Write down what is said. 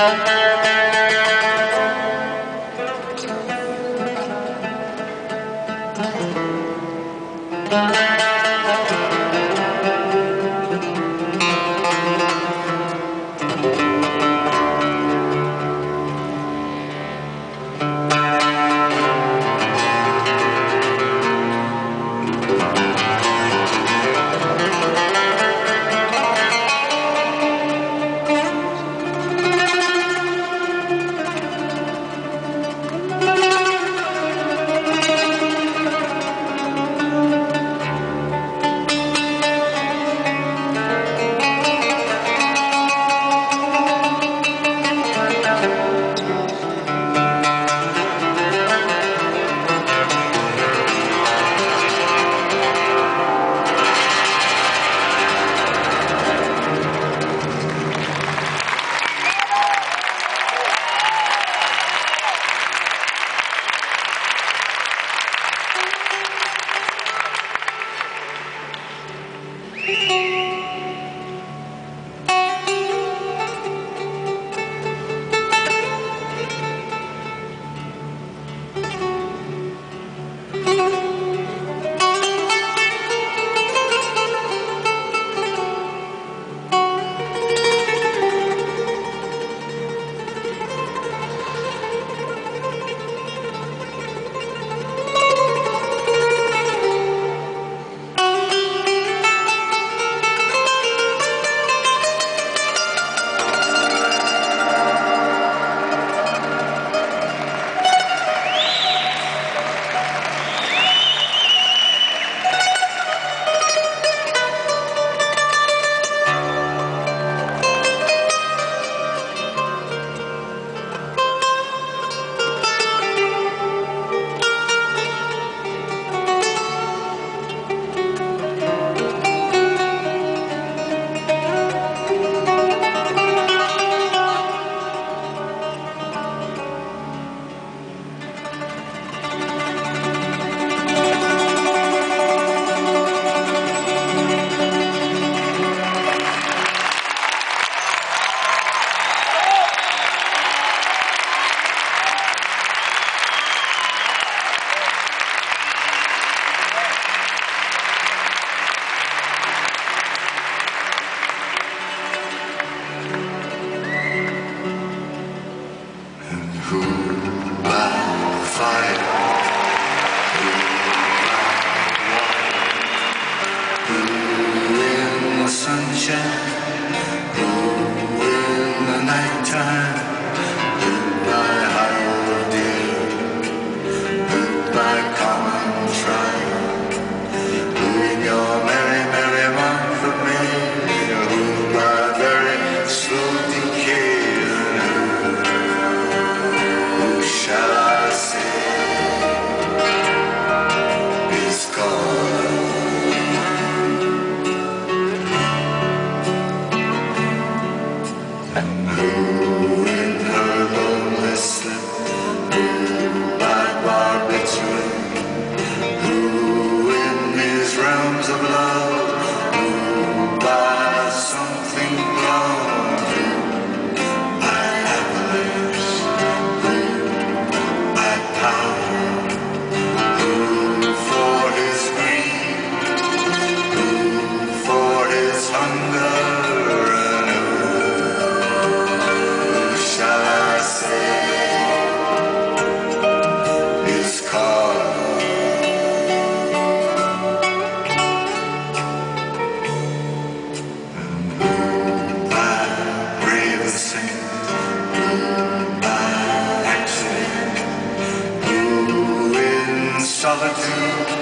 Who by sunshine? solitude